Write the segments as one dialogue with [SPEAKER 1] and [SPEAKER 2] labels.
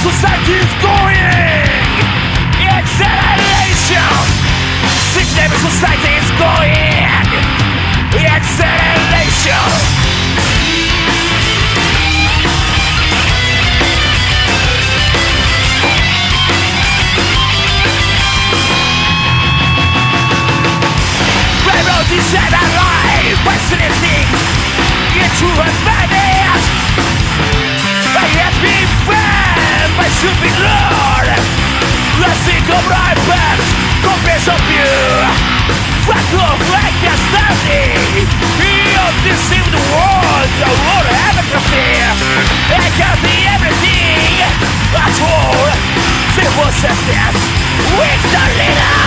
[SPEAKER 1] society is going. It's annihilation System society is going. It's annihilation Is alive, wasting things into a to be ignored The single bright path compares of you. Flat of like a standing You deceive the world, oh, the world have a I can be everything. At all. Civil success with the leader.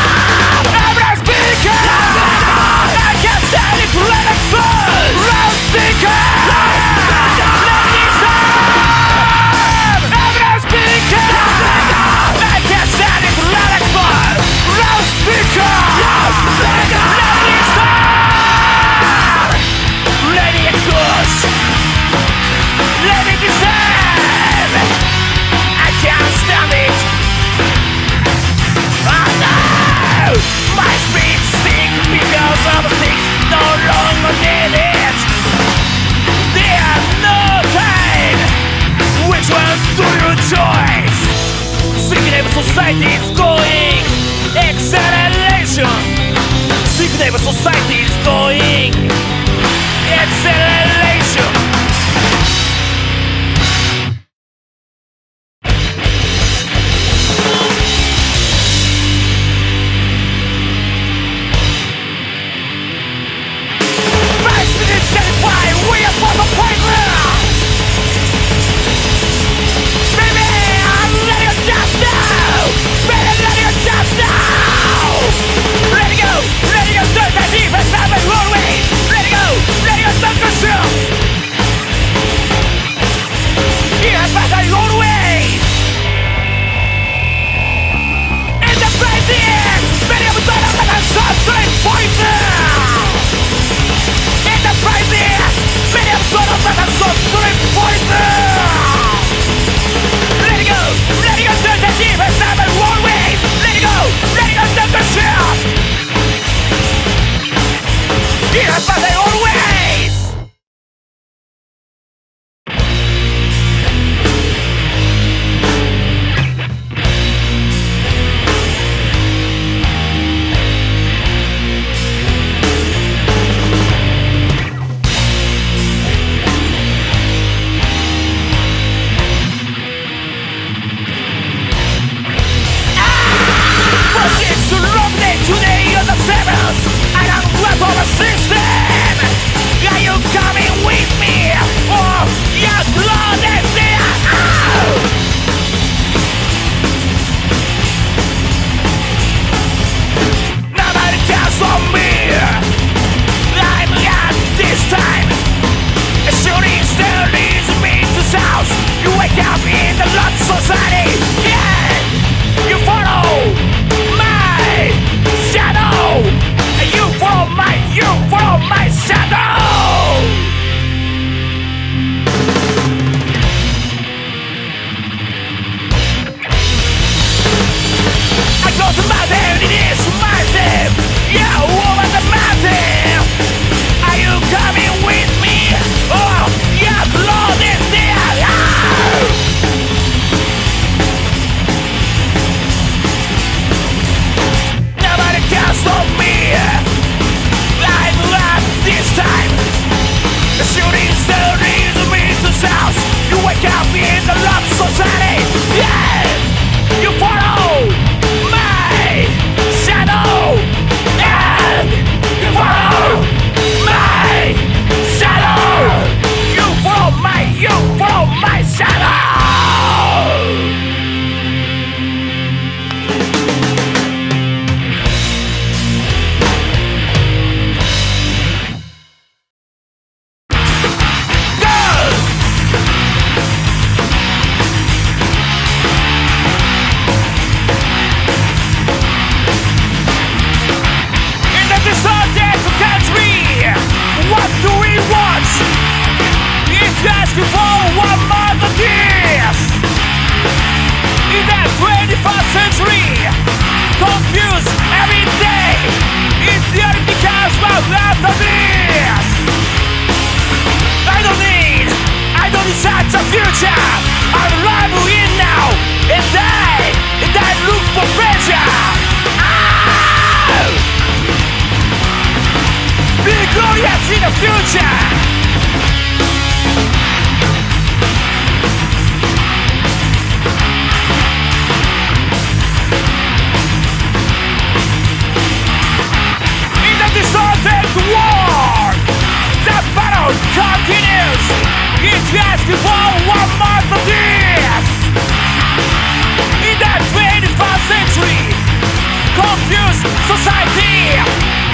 [SPEAKER 1] Society.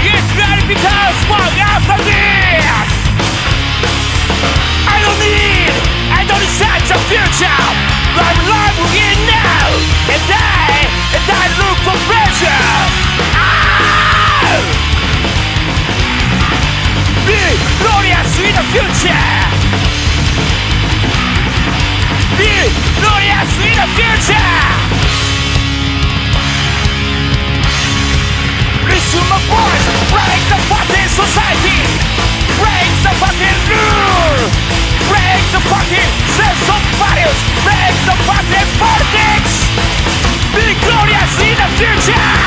[SPEAKER 1] It really becomes one future. Be glorious in the future. Listen my voice Break the fucking society. Break the fucking rule. Break the fucking sense of values. Break the fucking politics. Be glorious in the future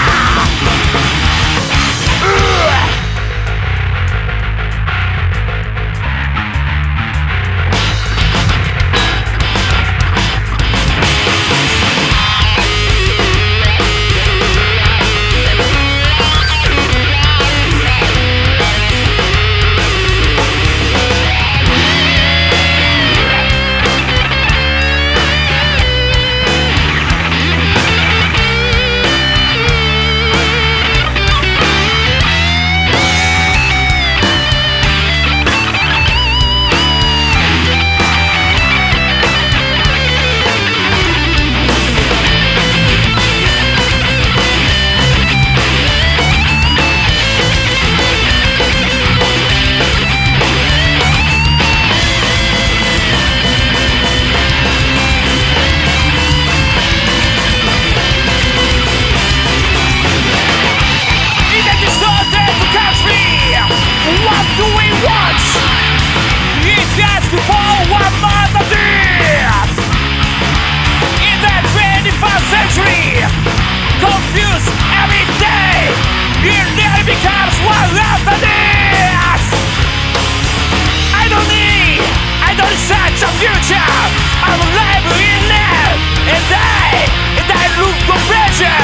[SPEAKER 2] future. I'm alive in now And I,
[SPEAKER 1] and I look for pleasure.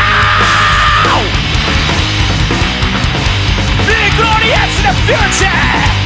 [SPEAKER 1] Ow! Be glorious in the future.